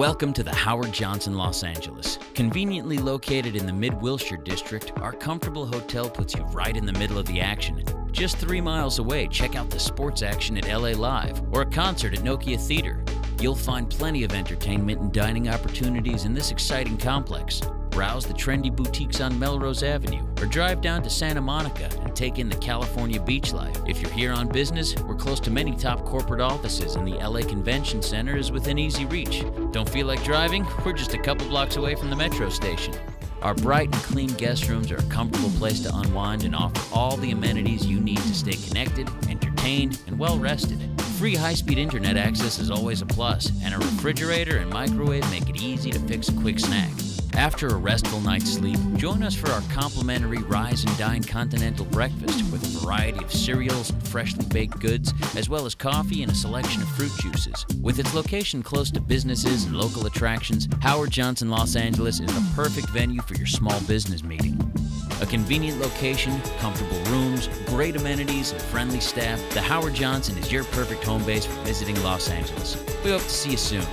Welcome to the Howard Johnson Los Angeles. Conveniently located in the Mid Wilshire district, our comfortable hotel puts you right in the middle of the action. Just three miles away, check out the sports action at LA Live or a concert at Nokia Theater. You'll find plenty of entertainment and dining opportunities in this exciting complex. Browse the trendy boutiques on Melrose Avenue or drive down to Santa Monica and take in the California beach life. If you're here on business, we're close to many top corporate offices and the LA Convention Center is within easy reach. Don't feel like driving? We're just a couple blocks away from the metro station. Our bright and clean guest rooms are a comfortable place to unwind and offer all the amenities you need to stay connected, entertained, and well rested. Free high speed internet access is always a plus, and a refrigerator and microwave make it easy to fix a quick snack. After a restful night's sleep, join us for our complimentary Rise and Dine Continental Breakfast with a variety of cereals and freshly baked goods, as well as coffee and a selection of fruit juices. With its location close to businesses and local attractions, Howard Johnson Los Angeles is the perfect venue for your small business meeting. A convenient location, comfortable rooms, great amenities, and friendly staff, the Howard Johnson is your perfect home base for visiting Los Angeles. We hope to see you soon.